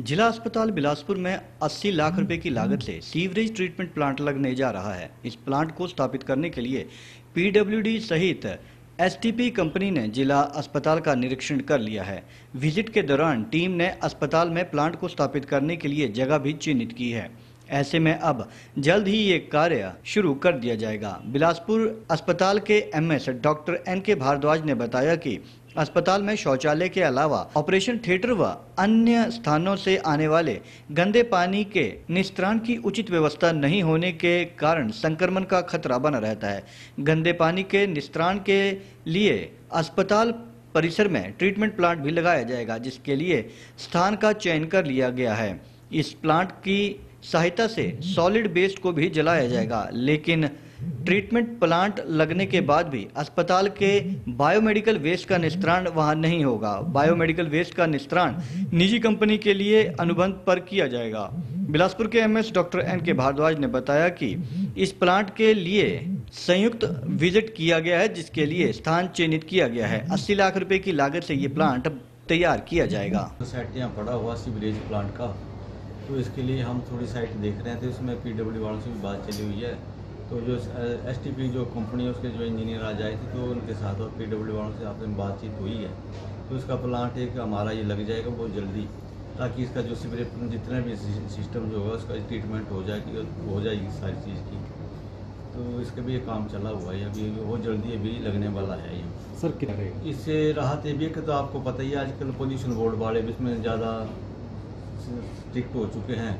जिला अस्पताल बिलासपुर में 80 लाख रुपए की लागत से सीवरेज ट्रीटमेंट प्लांट लगने जा रहा है। इस प्लांट को स्थापित करने के लिए पीडब्ल्यूडी सहित एसटीपी कंपनी ने जिला अस्पताल का निरीक्षण कर लिया है। विज़िट के दौरान टीम ने अस्पताल में प्लांट को स्थापित करने के लिए जगह भी चिन्हित की है। ऐसे में अब जल्द ही ये कार्य शुरू कर दिया जाएगा। बिलासपुर अस्पताल के एमएस डॉक्टर एन के भारद्वाज ने बताया कि अस्पताल में शौचालय के अलावा ऑपरेशन थिएटर व अन्य स्थानों से आने वाले गंदे पानी के निस्तारण की उचित व्यवस्था नहीं होने के कारण संक्रमण का खतरा बना रहता है। गंदे पानी के निस्तारण के लिए अस्पताल परिसर में ट्रीटमेंट प्लांट भी लगाया जाएगा, जिसके लिए स्थान का चयन कर लिया गया है। इस प्लांट की सहायता से सॉलिड वेस्ट को भी जलाया जाएगा, लेकिन ट्रीटमेंट प्लांट लगने के बाद भी अस्पताल के बायोमेडिकल वेस्ट का निस्तारण वहाँ नहीं होगा। बायोमेडिकल वेस्ट का निस्तारण निजी कंपनी के लिए अनुबंध पर किया जाएगा। बिलासपुर के एमएस डॉक्टर एन के भारद्वाज ने बताया कि इस प्लांट के लिए संयुक्त विज़िट किया गया है, जिसके लिए स्थान चिन्हित किया गया है। 80 लाख रुपए की लागत से ये प्लांट तैयार किया जाएगा। पड़ा हुआ सीवरेज प्लांट का तो इसके लिए हम थोड़ी साइट देख रहे थे उसमें पीडब्ल्यू वालों से भी बात चली हुई है। तो जो एस टी जो कंपनी है उसके जो इंजीनियर आज आए थे तो उनके साथ और पी डब्ल्यू वालों से आपसे बातचीत हुई है। तो इसका प्लांट एक हमारा ये लग जाएगा बहुत जल्दी ताकि इसका जो सीवरेज जितना भी सिस्टम जो होगा उसका ट्रीटमेंट हो जाएगी हो जाएगी सारी चीज़ की। तो इसका भी ये काम चला हुआ है अभी बहुत जल्दी अभी लगने वाला है ये। सर क्या रहेगा? इससे राहत ये भी है कि तो आपको पता ही है आजकल पोल्यूशन बोर्ड वाले भी इसमें ज़्यादा स्ट्रिक्ट हो चुके हैं।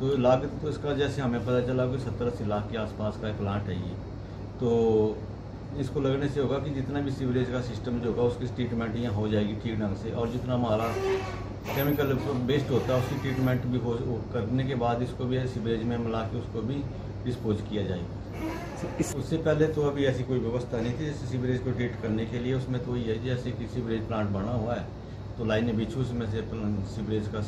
तो लागत तो इसका जैसे हमें पता चला कि सत्तर अस्सी लाख के आसपास का एक प्लांट है ये। तो इसको लगने से होगा कि जितना भी सीवरेज का सिस्टम जो होगा उसकी ट्रीटमेंट यहाँ हो जाएगी ठीक ढंग से। और जितना हमारा केमिकल वेस्ट होता है उसकी ट्रीटमेंट भी हो करने के बाद इसको भी सीवरेज में मिला के उसको भी डिस्पोज किया जाएगा उससे पहले तो अभी ऐसी कोई व्यवस्था नहीं थी जैसे सीवरेज को ट्रीट करने के लिए। उसमें तो ये है जैसे कि सीवरेज प्लांट बना हुआ है तो लाइनें बिछू उसमें से सीवरेज का